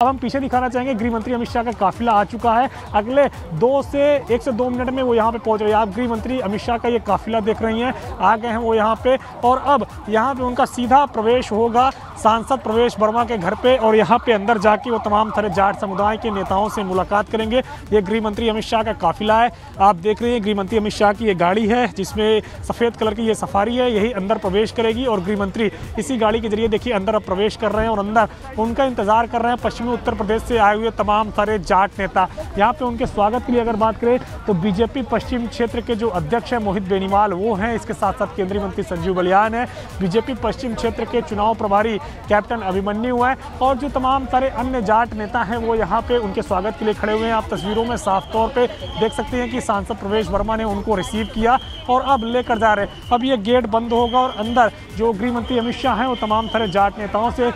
अब हम पीछे दिखाना चाहेंगे, गृह मंत्री अमित शाह का काफिला आ चुका है। अगले दो से एक से दो मिनट में वो यहाँ पे पहुँच रहे हैं। आप गृह मंत्री अमित शाह का ये काफिला देख रही हैं। आ गए हैं वो यहाँ पे और अब यहाँ पे उनका सीधा प्रवेश होगा, सांसद प्रवेश वर्मा के घर पे और यहाँ पे अंदर जाके वो तमाम तरह जाट समुदाय के नेताओं से मुलाकात करेंगे। ये गृह मंत्री अमित शाह का काफिला है। आप देख रहे हैं, गृह मंत्री अमित शाह की ये गाड़ी है, जिसमें सफ़ेद कलर की ये सफारी है, यही अंदर प्रवेश करेगी और गृह मंत्री इसी गाड़ी के ज़रिए देखिए अंदर अब प्रवेश कर रहे हैं और अंदर उनका इंतज़ार कर रहे हैं, पश्चिमी उत्तर प्रदेश से आए हुए तमाम सारे जाट नेता। यहाँ पे उनके स्वागत के लिए अगर बात करें तो बीजेपी पश्चिम क्षेत्र के जो अध्यक्ष हैं, मोहित बेनीवाल, वो हैं। इसके साथ साथ केंद्रीय मंत्री संजीव बलियान है। बीजेपी पश्चिम क्षेत्र के चुनाव प्रभारी कैप्टन अभिमन्यु है और जो तमाम सारे अन्य जाट नेता हैं, वो यहाँ पे उनके स्वागत के लिए खड़े हुए हैं। आप तस्वीरों में साफ़ तौर पर देख सकते हैं कि सांसद प्रवेश वर्मा ने उनको रिसीव किया और अब लेकर जा रहे अब ये गेट बंद होगा और अंदर जो गृह मंत्री अमित शाह हैं, वो तमाम सारे जाट नेताओं से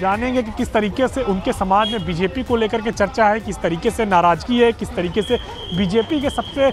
जानेंगे कि किस तरीके से उनके समाज में बीजेपी को लेकर के चर्चा है, किस तरीके से नाराज़गी है, किस तरीके से बीजेपी के सबसे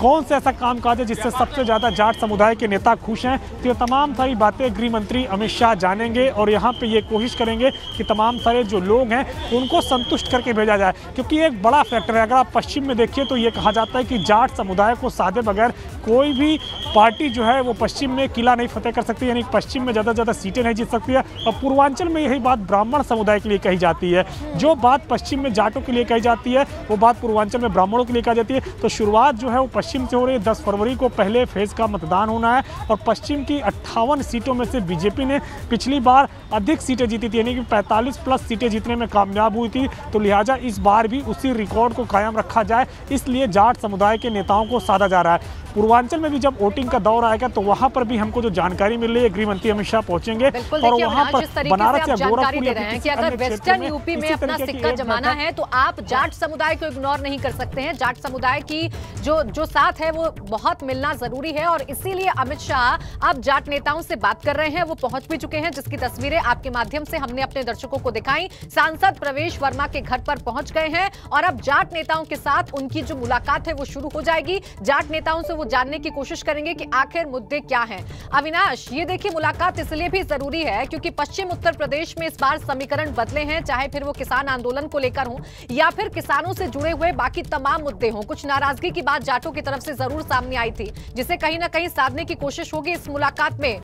कौन सा ऐसा काम काज है जिससे सबसे ज़्यादा जाट समुदाय के नेता खुश हैं? तो ये तमाम सारी बातें गृह मंत्री अमित शाह जानेंगे और यहाँ पे ये कोशिश करेंगे कि तमाम सारे जो लोग हैं, उनको संतुष्ट करके भेजा जाए। क्योंकि एक बड़ा फैक्टर है। अगर आप पश्चिम में देखिए तो ये कहा जाता है कि जाट समुदाय को साधे बगैर कोई भी पार्टी जो है वो पश्चिम में किला नहीं फतेह कर सकती, यानी पश्चिम में ज़्यादा से ज़्यादा सीटें नहीं जीत सकती है। और पूर्वांचल में यही बात ब्राह्मण समुदाय के लिए कही जाती है। जो बात पश्चिम में जाटों के लिए कही जाती है, वो बात पूर्वांचल में ब्राह्मणों के लिए कही जाती है। तो शुरुआत जो है वो पश्चिम से हो रही है। दस फरवरी को पहले फ़ेज़ का मतदान होना है और पश्चिम की अट्ठावन सीटों में से बीजेपी ने पिछली बार अधिक सीटें जीती थी, यानी कि 45 प्लस सीटें जीतने में कामयाब हुई थी। तो लिहाजा इस बार भी उसी रिकॉर्ड को कायम रखा जाए, इसलिए जाट समुदाय के नेताओं को साधा जा रहा है। पूर्वांचल में भी जब वोटिंग का दौर आएगा तो वहाँ पर भी हमको जो जानकारी मिल रही है गृह मंत्री अमित शाह पहुँचेंगे। और वहाँ पर बनारस या गोरखपुर दे रहे हैं कि अगर वेस्टर्न यूपी में अपना सिक्का जमाना है तो आप जाट समुदाय को इग्नोर नहीं कर सकते हैं। जाट समुदाय की जो जो साथ है वो बहुत मिलना ज़रूरी है। और इसीलिए अमित शाह अब जाट नेताओं से बात कर रहे हैं वो पहुँच भी चुके हैं जिसकी तस्वीरें आपके माध्यम से हमने अपने दर्शकों को दिखाई। सांसद प्रवेश वर्मा के घर पर पहुँच गए हैं और अब जाट नेताओं के साथ उनकी जो मुलाकात है वो शुरू हो जाएगी। जाट नेताओं से वो जानने की कोशिश करेंगे कि आखिर मुद्दे क्या हैं। अविनाश, ये देखिए मुलाकात इसलिए भी ज़रूरी है क्योंकि पश्चिम उत्तर प्रदेश में इस बार समीकरण बदले हैं, चाहे फिर वो किसान आंदोलन को लेकर हो या फिर किसानों से जुड़े हुए बाकी तमाम मुद्दे हों। कुछ नाराज़गी की बात जाटों की तरफ़ से ज़रूर सामने आई थी, जिसे कहीं ना कहीं साधने की कोशिश होगी इस मुलाकात में।